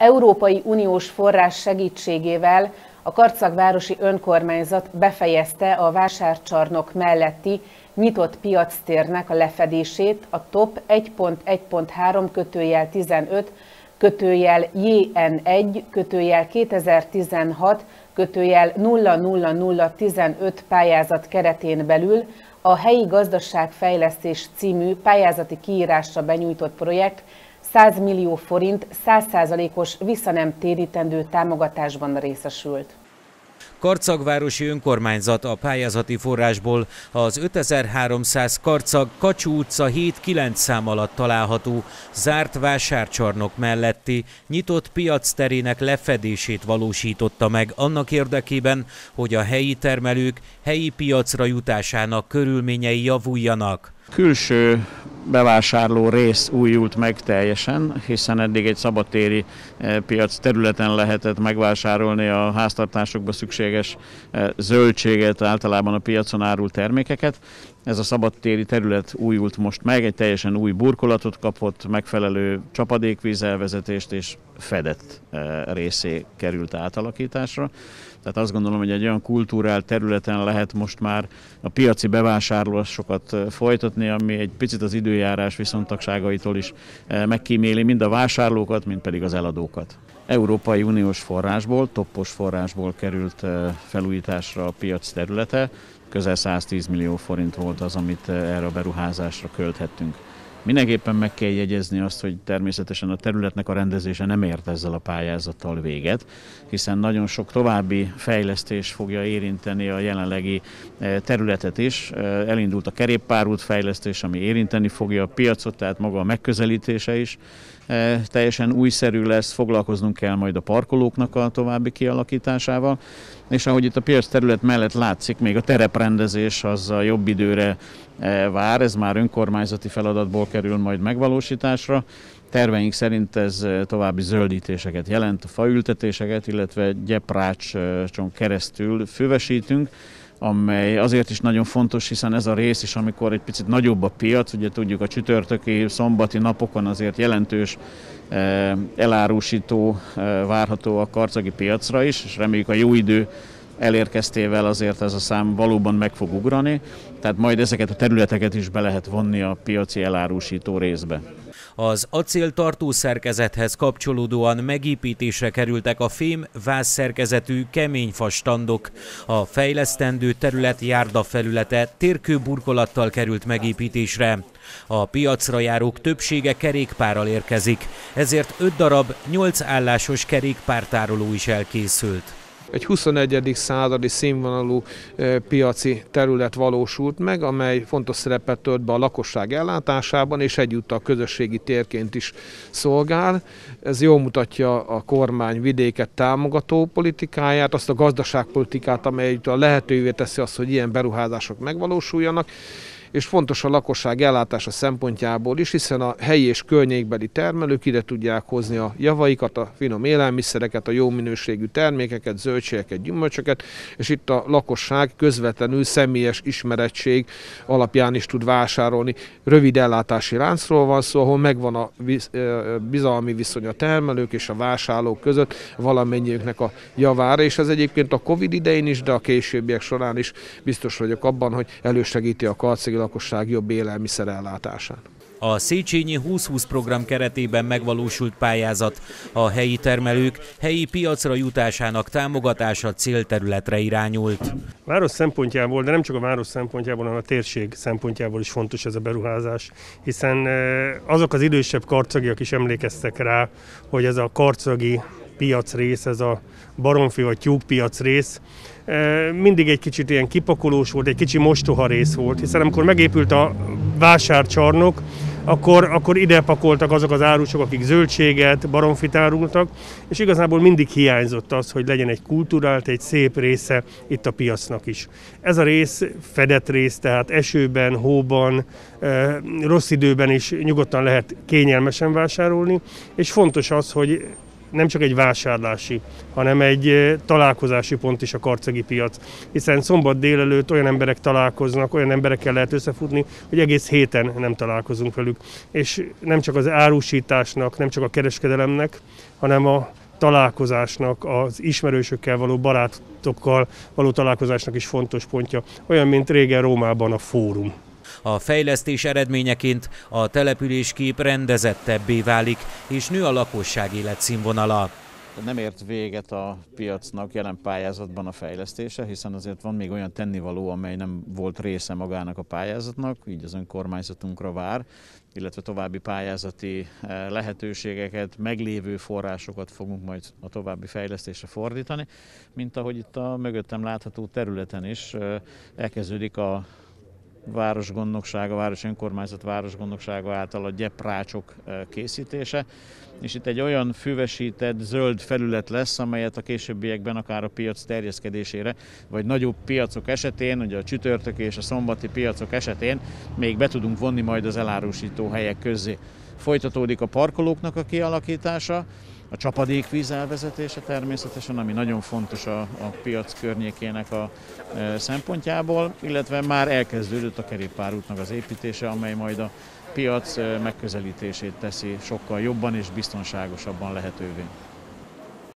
Európai Uniós forrás segítségével a Karcagvárosi Önkormányzat befejezte a vásárcsarnok melletti nyitott piactérnek a lefedését a TOP 1.1.3 kötőjel 15 kötőjel JN1 kötőjel 2016 kötőjel 00015 pályázat keretén belül a helyi gazdaságfejlesztés című pályázati kiírásra benyújtott projekt 100 millió forint 100%-os visszanemtérítendő támogatásban részesült. Karcagvárosi önkormányzat a pályázati forrásból az 5300 Karcag Kacsú utca 7-9 szám alatt található zárt vásárcsarnok melletti nyitott piac terének lefedését valósította meg annak érdekében, hogy a helyi termelők helyi piacra jutásának körülményei javuljanak. Külső bevásárló rész újult meg teljesen, hiszen eddig egy szabadtéri eh, piac területen lehetett megvásárolni a háztartásokba szükséges eh, zöldséget, általában a piacon árult termékeket. Ez a szabadtéri terület újult most meg, egy teljesen új burkolatot kapott, megfelelő csapadékvízelvezetést és fedett eh, részé került átalakításra. Tehát azt gondolom, hogy egy olyan kultúrál területen lehet most már a piaci bevásárlásokat folytatni, ami egy picit az időjárás viszontagságaitól is megkíméli mind a vásárlókat, mind pedig az eladókat. Európai Uniós forrásból, toppos forrásból került felújításra a piac területe, közel 110 millió forint volt az, amit erre a beruházásra költhettünk. Mindenképpen meg kell jegyezni azt, hogy természetesen a területnek a rendezése nem ért ezzel a pályázattal véget, hiszen nagyon sok további fejlesztés fogja érinteni a jelenlegi e, területet is. E, elindult a keréppárút fejlesztés, ami érinteni fogja a piacot, tehát maga a megközelítése is e, teljesen újszerű lesz, foglalkoznunk kell majd a parkolóknak a további kialakításával, és ahogy itt a piac terület mellett látszik, még a tereprendezés az a jobb időre vár, ez már önkormányzati feladatból kerül majd megvalósításra. Terveink szerint ez további zöldítéseket jelent, faültetéseket, illetve gyeprácson keresztül füvesítünk, amely azért is nagyon fontos, hiszen ez a rész is, amikor egy picit nagyobb a piac, ugye tudjuk a csütörtöki, szombati napokon azért jelentős elárusító várható a karcagi piacra is, és reméljük a jó idő elérkeztével azért ez a szám valóban meg fog ugrani, tehát majd ezeket a területeket is be lehet vonni a piaci elárusító részbe. Az acél szerkezethez kapcsolódóan megépítésre kerültek a fém vászszerkezetű keményfastandok. A fejlesztendő terület járda felülete térkőburkolattal került megépítésre. A piacra járók többsége kerékpárral érkezik, ezért 5 darab 8 állásos kerékpártároló is elkészült egy 21. századi színvonalú piaci terület valósult meg, amely fontos szerepet tölt be a lakosság ellátásában, és egyúttal közösségi térként is szolgál. Ez jól mutatja a kormány vidéket támogató politikáját, azt a gazdaságpolitikát, amely a lehetővé teszi azt, hogy ilyen beruházások megvalósuljanak, és fontos a lakosság ellátása szempontjából is, hiszen a helyi és környékbeli termelők ide tudják hozni a javaikat, a finom élelmiszereket, a jó minőségű termékeket, zöldségeket, gyümölcsöket, és itt a lakosság közvetlenül személyes ismerettség alapján is tud vásárolni. Rövid ellátási láncról van szó, ahol megvan a bizalmi viszony a termelők és a vásárlók között valamennyiüknek a javára, és ez egyébként a Covid idején is, de a későbbiek során is biztos vagyok abban, hogy elősegíti a karcegi lakosság jobb élelmiszerellátásán. A Széchenyi 2020 program keretében megvalósult pályázat a helyi termelők helyi piacra jutásának támogatása célterületre irányult. A város szempontjából, de nem csak a város szempontjából, hanem a térség szempontjából is fontos ez a beruházás, hiszen eh, azok az idősebb karcagiak is emlékeztek rá, hogy ez a karcagi piacrész, ez a baromfi vagy tyúkpiac rész, mindig egy kicsit ilyen kipakolós volt, egy kicsi mostoha rész volt, hiszen amikor megépült a vásárcsarnok, akkor, akkor ide pakoltak azok az árusok, akik zöldséget, baromfit árultak, és igazából mindig hiányzott az, hogy legyen egy kulturált, egy szép része itt a piacnak is. Ez a rész fedett rész, tehát esőben, hóban, rossz időben is nyugodtan lehet kényelmesen vásárolni, és fontos az, hogy nem csak egy vásárlási, hanem egy találkozási pont is a karcegi piac. Hiszen szombat délelőtt olyan emberek találkoznak, olyan emberekkel lehet összefutni, hogy egész héten nem találkozunk velük. És nem csak az árusításnak, nem csak a kereskedelemnek, hanem a találkozásnak, az ismerősökkel való barátokkal való találkozásnak is fontos pontja, olyan, mint régen Rómában a fórum. A fejlesztés eredményeként a településkép rendezettebbé válik, és nő a lakosság életszínvonala. Nem ért véget a piacnak jelen pályázatban a fejlesztése, hiszen azért van még olyan tennivaló, amely nem volt része magának a pályázatnak, így az önkormányzatunkra vár, illetve további pályázati eh, lehetőségeket, meglévő forrásokat fogunk majd a további fejlesztésre fordítani, mint ahogy itt a mögöttem látható területen is eh, elkezdődik a városgondnoksága, város önkormányzat városgondnoksága által a gyeprácsok készítése, és itt egy olyan füvesített zöld felület lesz, amelyet a későbbiekben akár a piac terjeszkedésére, vagy nagyobb piacok esetén, ugye a csütörtök és a szombati piacok esetén még be tudunk vonni majd az elárusító helyek közé. Folytatódik a parkolóknak a kialakítása, a csapadékvíz elvezetése természetesen, ami nagyon fontos a, a piac környékének a e, szempontjából, illetve már elkezdődött a kerékpárútnak az építése, amely majd a piac e, megközelítését teszi sokkal jobban és biztonságosabban lehetővé.